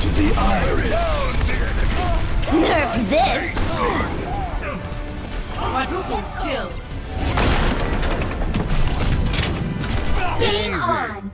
to the iris. Nerf this! Quadruple kill. Game on!